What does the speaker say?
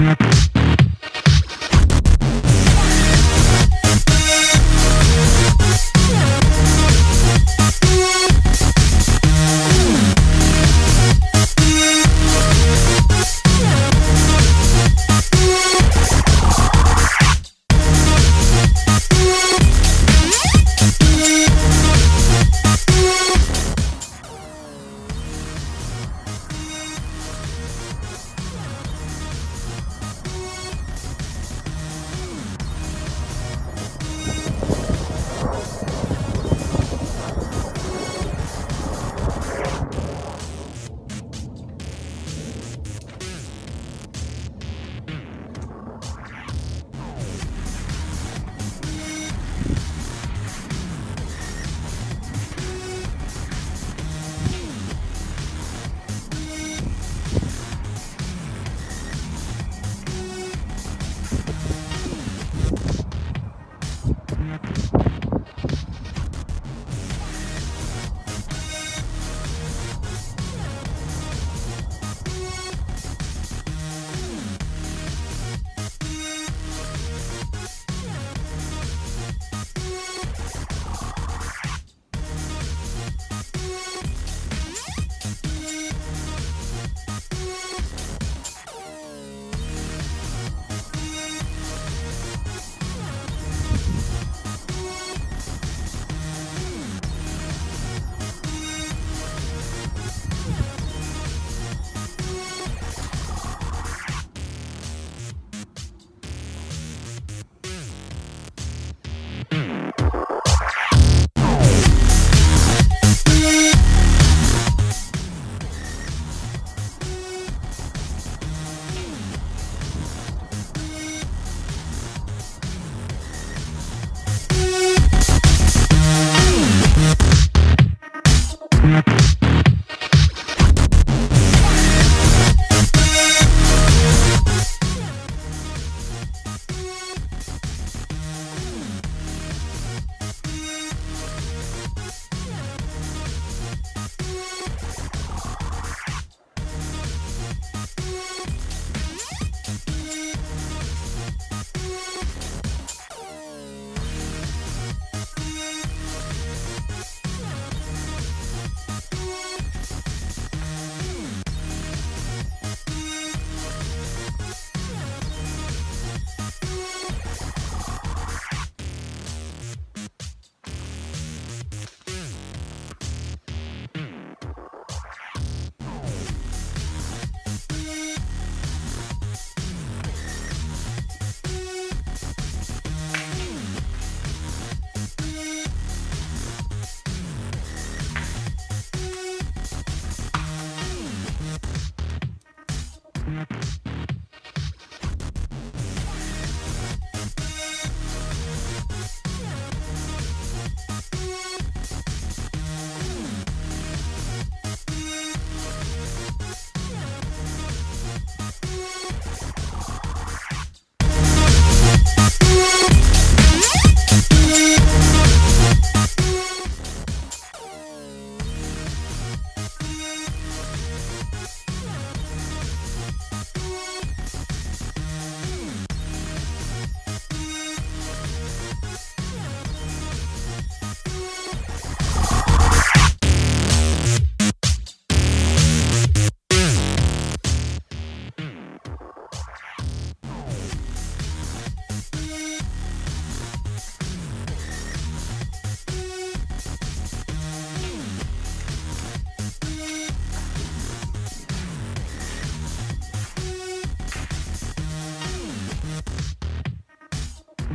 Yeah.